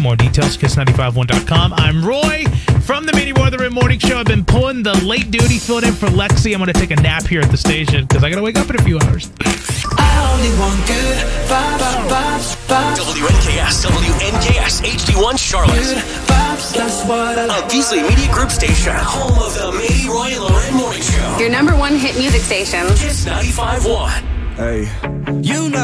More details, kiss951.com. I'm Roy from the Mini Weather and Morning Show. I've been pulling the late duty, filling in for Lexi. I'm going to take a nap here at the station because I got to wake up in a few hours. I only want good vibes, vibes, WNKS, WNKS, HD1 Charlotte. good vibes. That's what like. Beasley Media Group station, home of the Mini Roy and Lauren Morning Show. Your number one hit music station. Kiss 95.1. Hey. You know